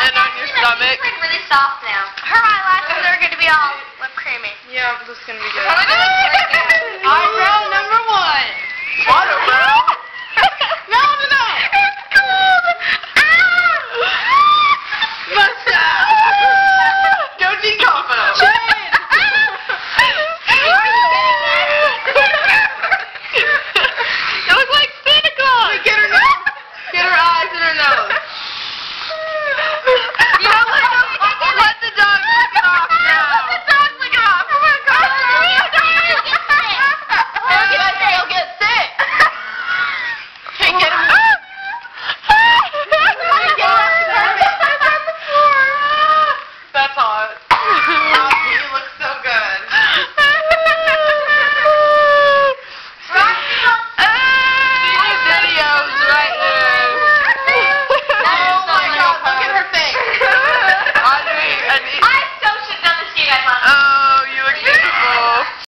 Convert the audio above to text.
and on your stomach. It's like really soft now. Her eyelashes are going to be all whipped creamy. Yeah, this is going to be good.